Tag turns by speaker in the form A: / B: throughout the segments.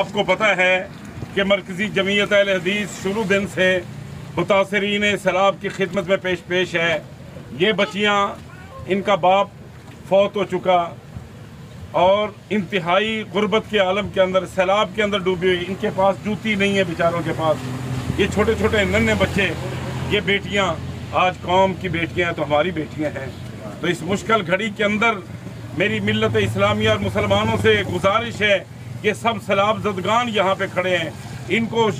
A: आपको पता है कि मरकजी जमीयत हदीस शुरू दिन से मुतासरीन सैलाब की खिदमत में पेश पेश है। ये बच्चियाँ, इनका बाप फौत हो चुका और इंतहाई गुर्बत के आलम के अंदर, सैलाब के अंदर डूबी हुई। इनके पास जूती नहीं है बेचारों के पास। ये छोटे छोटे नन्हे बच्चे, ये बेटियाँ, आज कौम की बेटियाँ हैं तो हमारी बेटियाँ हैं। तो इस मुश्किल घड़ी के अंदर मेरी मिल्लत इस्लामिया और मुसलमानों से गुजारिश है ये सब सैलाब जदगान यहाँ पे खड़े हैं। इनको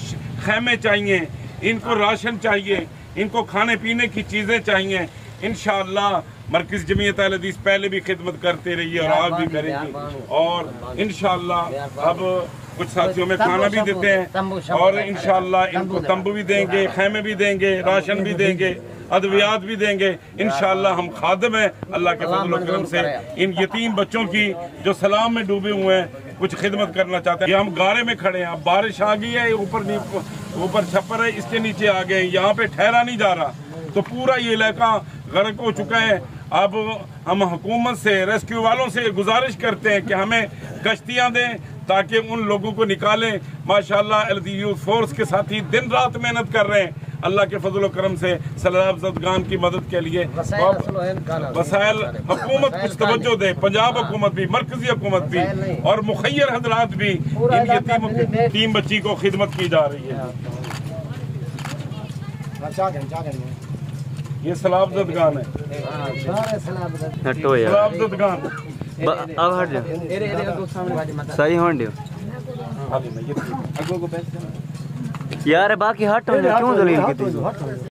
A: खैमे चाहिए इनको राशन चाहिए इनको खाने पीने की चीज़ें चाहिए। इन मरकज जमीयत अहल हदीस पहले भी खिदमत करते रहिए और आज भी करेंगे। और इन अब कुछ साथियों में खाना भी देते हैं और इन इनको तंबू भी देंगे खैमे भी देंगे राशन भी देंगे अद्वियात भी देंगे। इन हम खादम हैं। अल्लाह के फजल करम से इन यतीम बच्चों की जो सलाम में डूबे हुए हैं कुछ खिदमत करना चाहते हैं। हम गारे में खड़े हैं। अब बारिश आ गई है ऊपर ऊपर छप्पर है, इसके नीचे आ गए यहाँ पे ठहरा नहीं जा रहा। तो पूरा ये इलाका गर्क हो चुका है। अब हम हुकूमत से, रेस्क्यू वालों से गुजारिश करते हैं कि हमें कश्तियाँ दें ताकि उन लोगों को निकालें। माशाल्लाह यूथ फोर्स के साथी दिन रात मेहनत कर रहे हैं। अल्लाह के फजल करम से सलाब जदगान की मदद के लिए वसाइल हुकूमत कुछ तवज्जो दे पंजाब हुकूमत भी मरकजी हुकूमत भी और मुखैर हजरात भी इन यतीम तीन बच्ची को खिदमत की जा रही है। ये सलाब जदगान है। सलाब जदगान
B: अब हट जाओ सही होने
A: हाँ
B: यार बाकी हट क्यों दलील की